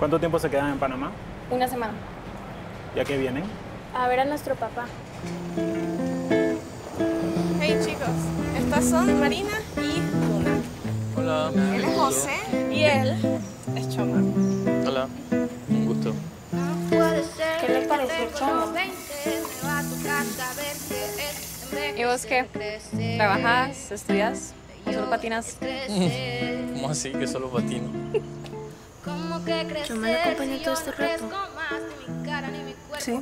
¿Cuánto tiempo se quedan en Panamá? Una semana. ¿Ya que vienen? A ver a nuestro papá. Hey chicos, estas son Marina y Luna. Hola. Él es José y él es Choma. Hola. Un gusto. ¿Qué le pareció chamo? ¿Y vos qué? ¿Trabajas? ¿Estudias? ¿O solo patinas? ¿Cómo así que solo patino? Yo me lo acompañé todo este rato. Sí.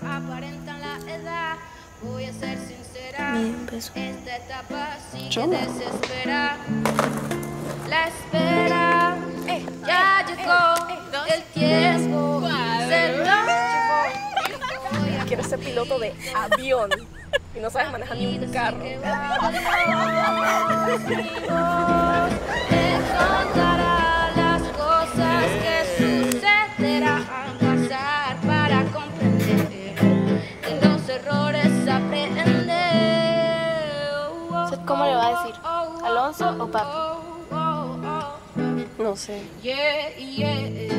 Ni un beso. Choma. La espera ya llegó el tiempo se lo llevó. Quiero ser piloto de avión y no sabes manejar ni un carro. ¿Usted cómo le va a decir? ¿Alonso o papi? No sé. Yeah, yeah, yeah.